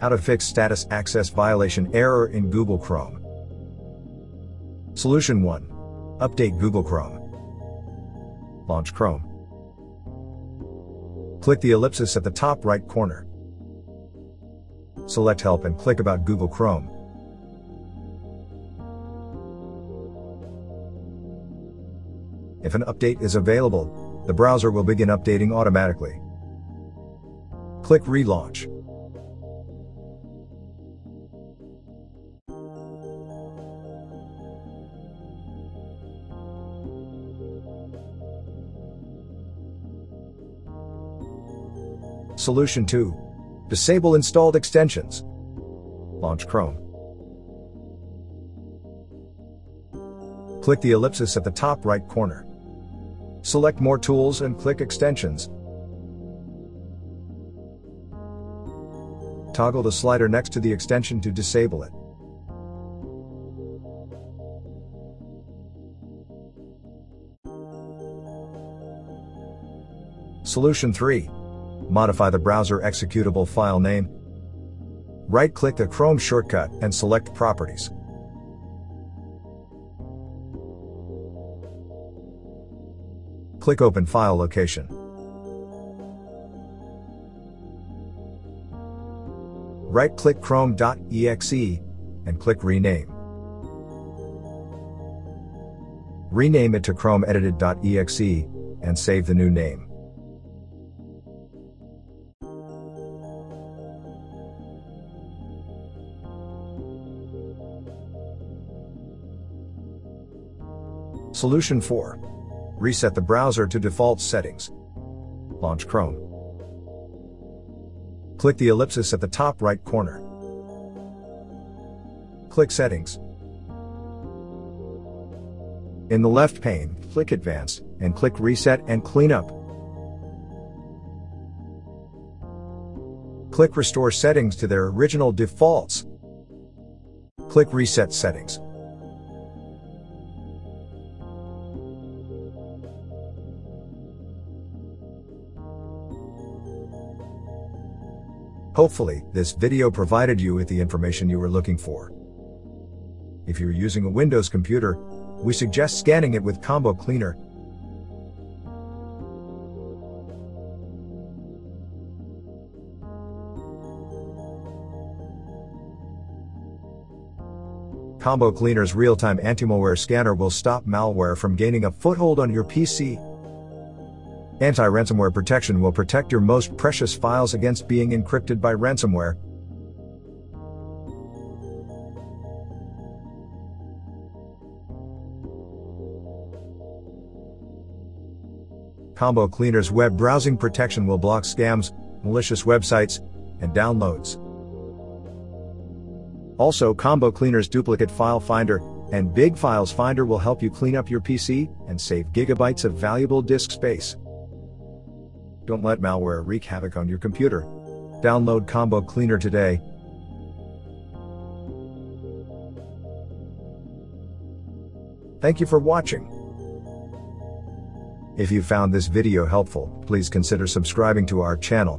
How to fix status access violation error in Google Chrome. Solution 1. Update Google Chrome. Launch Chrome. Click the ellipsis at the top right corner. Select Help and click About Google Chrome. If an update is available, the browser will begin updating automatically. Click Relaunch. Solution 2. Disable installed extensions. Launch Chrome. Click the ellipsis at the top right corner. Select More Tools and click Extensions. Toggle the slider next to the extension to disable it. Solution 3. Modify the browser executable file name. Right-click the Chrome shortcut and select Properties. Click Open File Location. Right-click Chrome.exe and click Rename. Rename it to ChromeEdited.exe and save the new name. Solution 4. Reset the browser to default settings. Launch Chrome. Click the ellipsis at the top right corner. Click Settings. In the left pane, click Advanced, and click Reset and Cleanup. Click Restore settings to their original defaults. Click Reset Settings. Hopefully, this video provided you with the information you were looking for. If you're using a Windows computer, we suggest scanning it with Combo Cleaner. Combo Cleaner's real-time anti-malware scanner will stop malware from gaining a foothold on your PC Anti-ransomware protection will protect your most precious files against being encrypted by ransomware. Combo Cleaner's web browsing protection will block scams, malicious websites, and downloads. Also, Combo Cleaner's duplicate file finder and Big Files Finder will help you clean up your PC and save gigabytes of valuable disk space. Don't let malware wreak havoc on your computer. Download Combo Cleaner today. Thank you for watching. If you found this video helpful, please consider subscribing to our channel